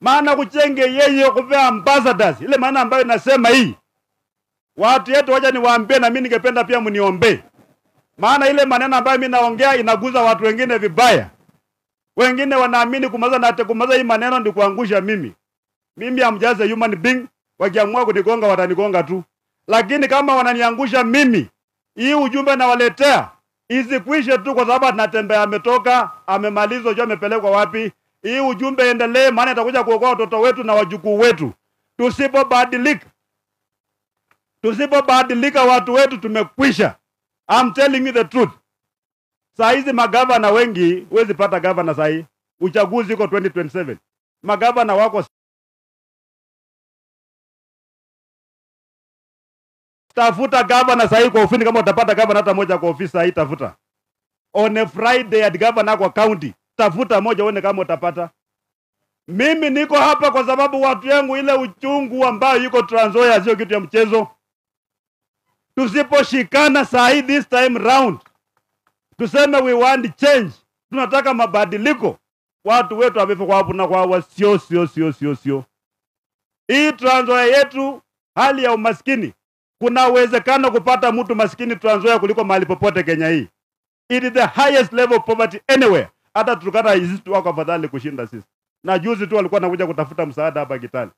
maana kuchenge yeye kuvea ambassadors, ile maana ambayo nasema hii watu yetu, wacha niwaambie, na mimi ningependa pia mniombe, maana ile maneno ambayo mimi naongea inaguza watu wengine vibaya. Wengine wanaamini kumaza na kumaza hii maneno ndi kuangusha mimi. Mimi am just a human being, wakiamua kunigonga watanigonga tu, lakini kama wananiangusha mimi, hii ujumbe nawaletea isikwishe tu, kwa sababu anatembea, ametoka, amemalizwa, sio amepelekwa wapi. Hii ujumbe endelee, maana itakuja kuokoa watoto wetu na wajukuu wetu. Tusipobadilika, tusipobadilika, watu wetu tumekwisha. I'm telling you the truth. Saa hizi magavana wengi, huwezi pata gavana saa hii, uchaguzi uko 2027 magavana wako tafuta gavana saa hii kwa ofisi, kama utapata gavana hata moja kwa ofisi saa hii, tafuta on a Friday at gavana kwa county, tafuta moja uone kama utapata. Mimi niko hapa kwa sababu watu yangu, ile uchungu ambayo yuko Trans Nzoia sio kitu ya mchezo. Tusiposhikana saa hii this time round, tuseme we want change, tunataka mabadiliko, watu wetu wavifu kwa hapo na kwa hawa, sio sio sio sio sio. Hii Trans Nzoia yetu, hali ya umaskini, kuna uwezekano kupata mtu maskini Trans Nzoia kuliko mahali popote Kenya hii. It is the highest level of poverty anywhere. Hata Turkana tu wako afadhali kushinda sisi. Na juzi tu walikuwa nakuja kutafuta msaada hapa Kitale.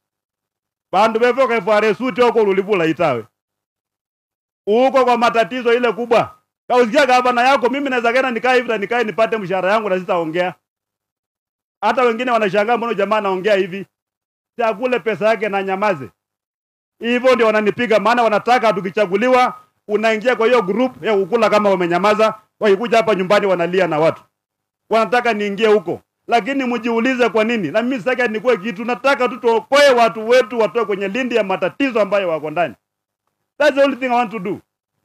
Bandu bevo FRS suti huko ulivula itawe. Uko kwa matatizo ile kubwa. Kausikia gavana yako mimi naweza kena nikae hivi na nikae nipate mshahara yangu na sitaongea. Hata wengine wanashangaa mbona jamaa anaongea hivi. Chakule pesa yake na nyamaze. Hivyo ndio wananipiga maana wanataka tukichaguliwa unaingia kwa hiyo group ya kukula kama wamenyamaza, wakikuja hapa nyumbani wanalia na watu. Wanataka niingie huko. Lakini mjiulize kwa nini? Na mimi sitaki nikuwe kitu, nataka tu tuokoe watu wetu watoe kwenye lindi ya matatizo ambayo wako ndani. That's the only thing I want to do.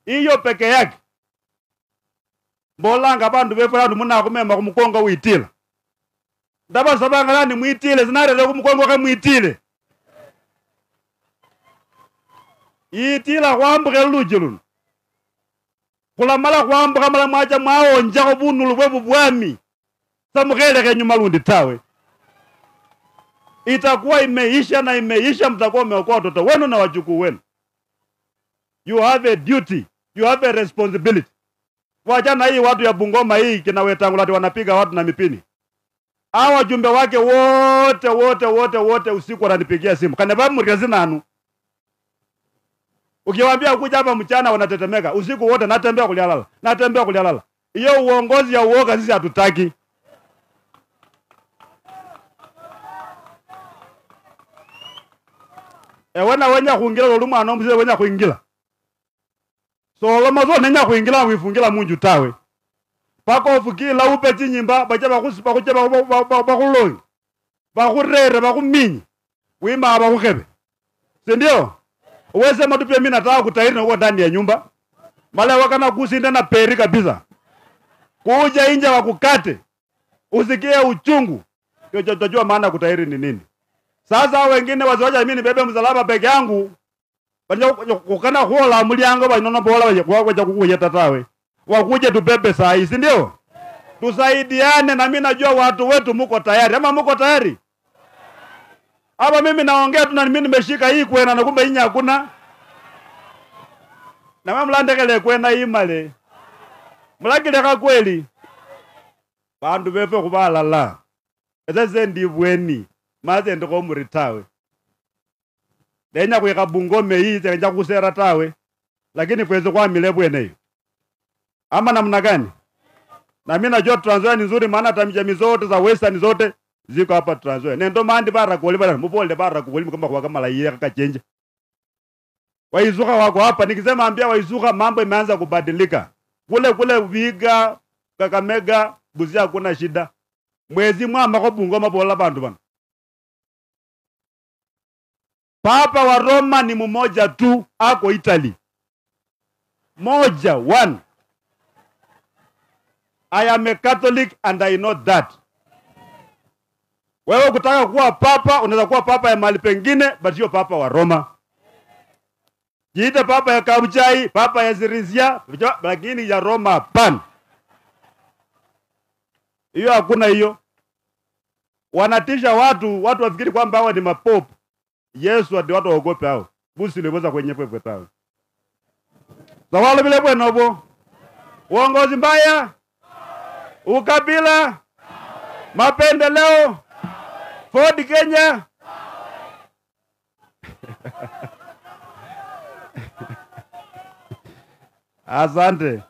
Hiyo peke yake. Mbolanga bandu befu ndu muna kumema kumukongo uitila. Ndaba sabanga nani muitile zinarele kumukongo kamwitile. itila kwambuka luji luno kulamala kwambuka mala mwacha mwaonjako bunulu bwe bubwami samukheleke nyuma lundi tawe itakuwa imeisha na imeisha mtakuwa umeokoa watoto wenu na wajukuu wenu you have a duty you have a responsibility wachana hii watu ya bungoma hii kina wetangulati wanapiga watu na mipini Hao wajumbe wake wote wote wote wote usiku wananipigia simu kaneva mrikazi nanu. Ukiwaambia kuja hapa mchana wanatetemeka, usiku wote natembea kulialala, natembea kulialala. Hiyo uongozi ya uoga sisi hatutaki. E wena wenya kuingila loli mwana omusile wenya kuingila. So loma zo nenya kuingila wifungila munju tawe. Pako ofukila upe chinyimba bacha bakusi bakucha bakulongi. Bakurere bakuminyi. Wima bakukhebe. Si ndio? uwesema tu pia mimi nataka kutairi na uko ndani ya nyumba mala wakana kusinda na peri kabisa kuja inja wakukate usikie uchungu ndio tutajua maana kutairi ni nini sasa wengine wazoja mimi nibebe msalaba peke yangu banja kukana kuola mulyango banona bola waje kwa kwa kukuyeta tatawe. wakuje tubebe saa hii si ndio tusaidiane na mimi najua watu wetu muko tayari ama muko tayari hapa mimi naongea tu na mimi nimeshika hii kwena na kumbe inyi hakuna. Na mama mlandekele kwena imale. Mulagileka kweli. Bandu befe kubalala. Ese ndi bweni. Maze ndiko muri tawe. Lenya kweka bungome hii zenja kusera tawe. Lakini kwezo kwa bweneyo. Ama namna gani? Na mimi najua Trans ni nzuri maana tamjami zote za Western zote ziko hapa Trans. Nendo mandi bara kuli bara mupole bara kuli kama kwa kama laia kakachenje. Waizuka wako hapa nikisema ambia waizuka mambo imeanza kubadilika. Kule kule Viga, Kakamega, Busia hakuna shida. Mwezi mwama kwa Bungoma bola bandu bana. Papa wa Roma ni mmoja tu ako Italy. Moja one. I am a Catholic and I know that. Wewe kutaka kuwa papa, unaweza kuwa papa ya mahali pengine, but sio papa wa Roma. Jiite papa ya Kabuchai, papa ya Zirizia, lakini ya Roma pan Hiyo hakuna hiyo. wanatisha watu, watu wafikiri kwamba hawa ni mapopu. Yesu ati watu waogope hao. Busileweza kwenye pwepwe tao zawalo vile bo. uongozi mbaya, ukabila, mapendeleo, Ford Kenya. Asante.